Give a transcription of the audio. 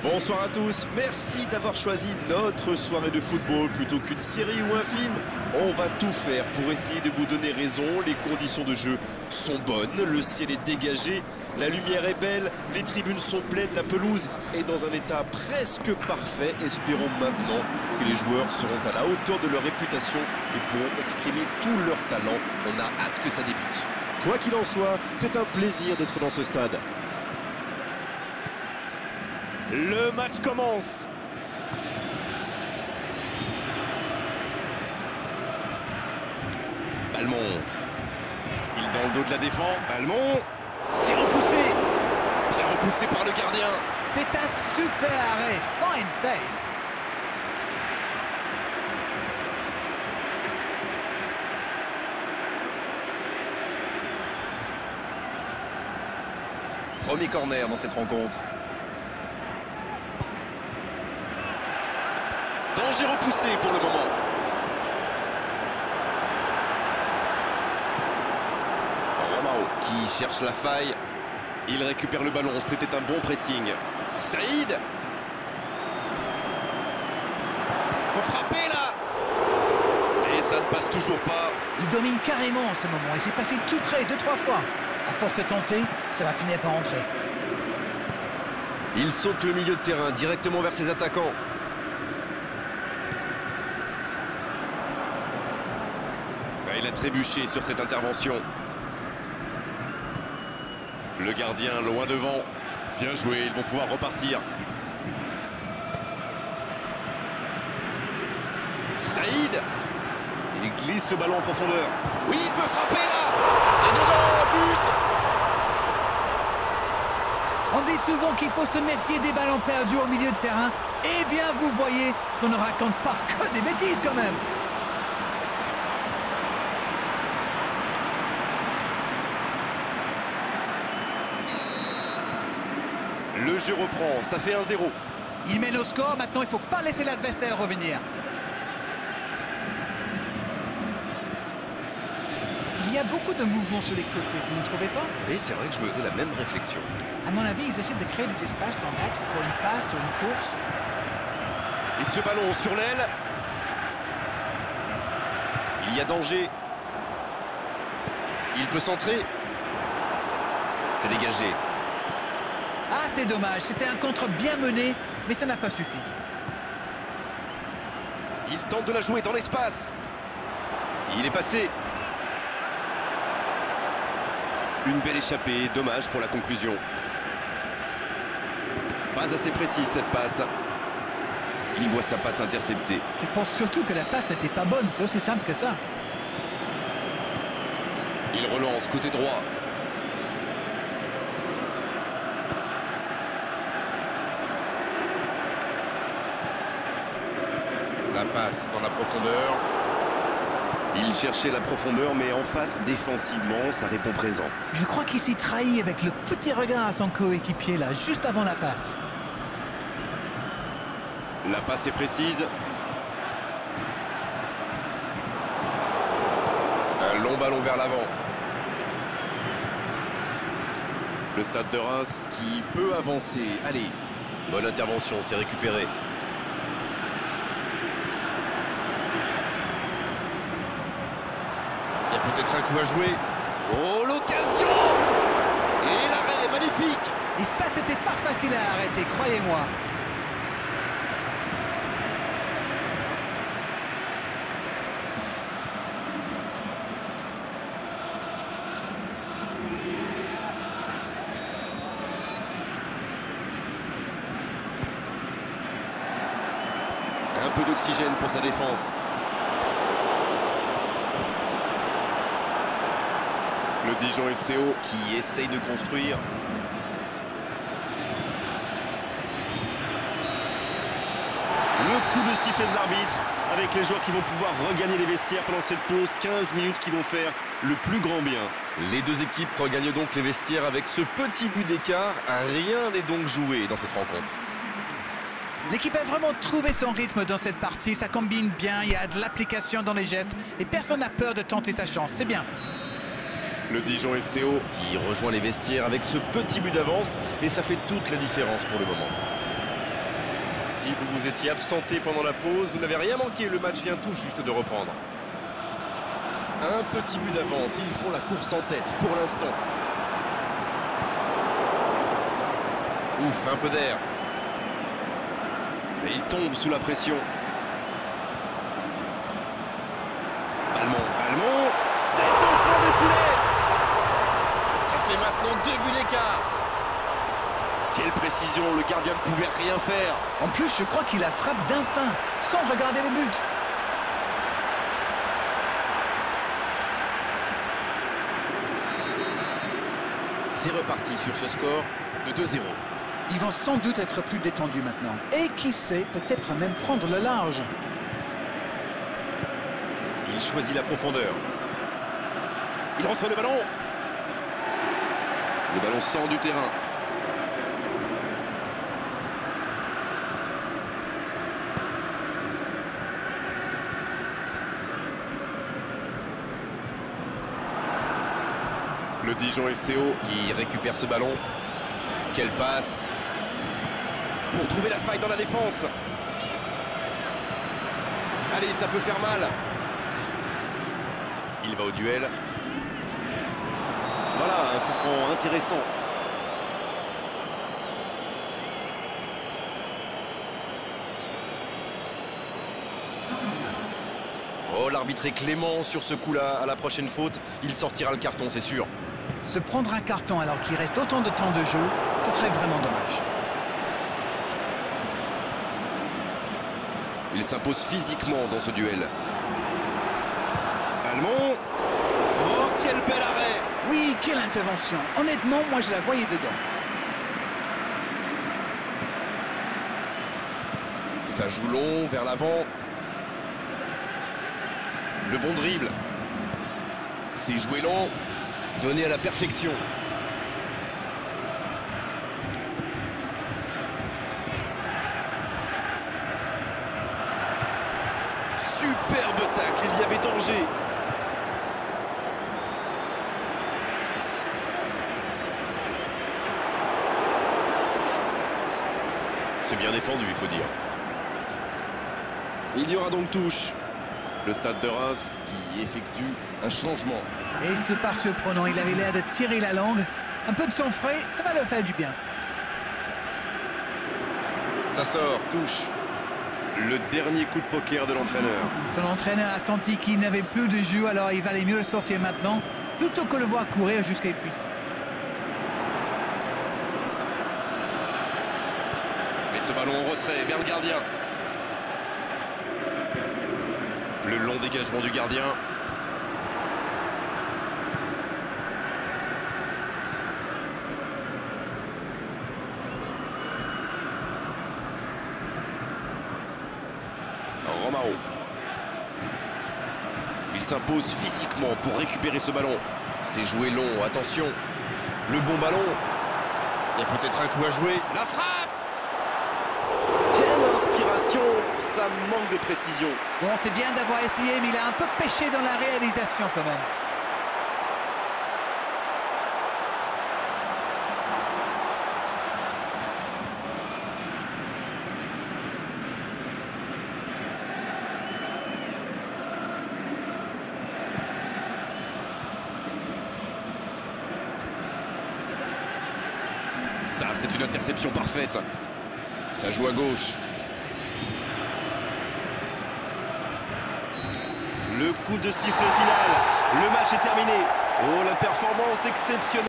Bonsoir à tous, merci d'avoir choisi notre soirée de football plutôt qu'une série ou un film. On va tout faire pour essayer de vous donner raison, les conditions de jeu sont bonnes, le ciel est dégagé, la lumière est belle, les tribunes sont pleines, la pelouse est dans un état presque parfait. Espérons maintenant que les joueurs seront à la hauteur de leur réputation et pourront exprimer tout leur talent. On a hâte que ça débute. Quoi qu'il en soit, c'est un plaisir d'être dans ce stade. Le match commence. Balmont. Il dans le dos de la défense. Balmont. C'est repoussé. Bien repoussé par le gardien. C'est un super arrêt. Fine save. Premier corner dans cette rencontre. Danger repoussé pour le moment. Romao qui cherche la faille. Il récupère le ballon. C'était un bon pressing. Saïd. Faut frapper là. Et ça ne passe toujours pas. Il domine carrément en ce moment et c'est passé tout près deux, trois fois. À force de tenter, ça va finir par entrer. Il saute le milieu de terrain directement vers ses attaquants. A trébuché sur cette intervention. Le gardien loin devant. Bien joué, ils vont pouvoir repartir. Saïd Il glisse le ballon en profondeur. Oui, il peut frapper là C'est dedans, but On dit souvent qu'il faut se méfier des ballons perdus au milieu de terrain. Eh bien, vous voyez qu'on ne raconte pas que des bêtises quand même. Le jeu reprend, ça fait 1-0. Il mène au score, maintenant il faut pas laisser l'adversaire revenir. Il y a beaucoup de mouvements sur les côtés, vous ne trouvez pas? Oui, c'est vrai que je me faisais la même réflexion. À mon avis, ils essaient de créer des espaces dans l'axe pour une passe ou une course. Et ce ballon sur l'aile. Il y a danger. Il peut centrer. C'est dégagé. C'est dommage, c'était un contre bien mené, mais ça n'a pas suffi. Il tente de la jouer dans l'espace. Il est passé. Une belle échappée, dommage pour la conclusion. Pas assez précise cette passe. Il voit sa passe interceptée. Je pense surtout que la passe n'était pas bonne, c'est aussi simple que ça. Il relance côté droit. La passe dans la profondeur. Il cherchait la profondeur, mais en face, défensivement, ça répond présent. Je crois qu'il s'y trahit avec le petit regard à son coéquipier là, juste avant la passe. La passe est précise. Un long ballon vers l'avant. Le stade de Reims qui peut avancer. Allez, bonne intervention, c'est récupéré. Il y a peut-être un coup à jouer. Oh, l'occasion Et l'arrêt, magnifique Et ça, c'était pas facile à arrêter, croyez-moi. Un peu d'oxygène pour sa défense. Le Dijon FCO qui essaye de construire. Le coup de sifflet de l'arbitre avec les joueurs qui vont pouvoir regagner les vestiaires pendant cette pause. 15 minutes qui vont faire le plus grand bien. Les deux équipes regagnent donc les vestiaires avec ce petit but d'écart. Rien n'est donc joué dans cette rencontre. L'équipe a vraiment trouvé son rythme dans cette partie, ça combine bien, il y a de l'application dans les gestes et personne n'a peur de tenter sa chance, c'est bien. Le Dijon FCO qui rejoint les vestiaires avec ce petit but d'avance et ça fait toute la différence pour le moment. Si vous vous étiez absenté pendant la pause, vous n'avez rien manqué. Le match vient tout juste de reprendre. Un petit but d'avance, ils font la course en tête pour l'instant. Ouf, un peu d'air. Et il tombe sous la pression. Allemand, Allemand, c'est au fond des filets Ça fait maintenant deux buts d'écart. Quelle précision, le gardien ne pouvait rien faire. En plus, je crois qu'il a frappe d'instinct, sans regarder les buts. C'est reparti sur ce score de 2-0. Ils vont sans doute être plus détendus maintenant. Et qui sait, peut-être même prendre le large. Il choisit la profondeur. Il reçoit le ballon. Le ballon sort du terrain. Le Dijon FCO qui récupère ce ballon. Quelle passe Pour trouver la faille dans la défense. Allez, ça peut faire mal. Il va au duel. Voilà, un coup franc intéressant. Oh, l'arbitre est clément sur ce coup-là. À la prochaine faute, il sortira le carton, c'est sûr. Se prendre un carton alors qu'il reste autant de temps de jeu, ce serait vraiment dommage. Il s'impose physiquement dans ce duel. Allemand. Oh, quel bel arrêt Oui, quelle intervention. Honnêtement, moi je la voyais dedans. Ça joue long vers l'avant. Le bon dribble. C'est joué long. Donné à la perfection. Superbe tacle, il y avait danger. C'est bien défendu, il faut dire. Il y aura donc touche. Le stade de Reims qui effectue un changement. Et c'est par surprenant, il avait l'air de tirer la langue. Un peu de son frais, ça va le faire du bien. Ça sort, touche. Le dernier coup de poker de l'entraîneur. Son entraîneur a senti qu'il n'avait plus de jeu, alors il valait mieux le sortir maintenant, plutôt que le voir courir jusqu'à épuisement. Mais ce ballon en retrait vers le gardien. Le long dégagement du gardien. Romao. Il s'impose physiquement pour récupérer ce ballon. C'est joué long, attention. Le bon ballon. Il y a peut-être un coup à jouer. La frappe Quelle inspiration Ça manque de précision. Bon, c'est bien d'avoir essayé, mais il a un peu pêché dans la réalisation quand même. Ça, c'est une interception parfaite. Ça joue à gauche. Le coup de sifflet final. Le match est terminé. Oh, la performance exceptionnelle.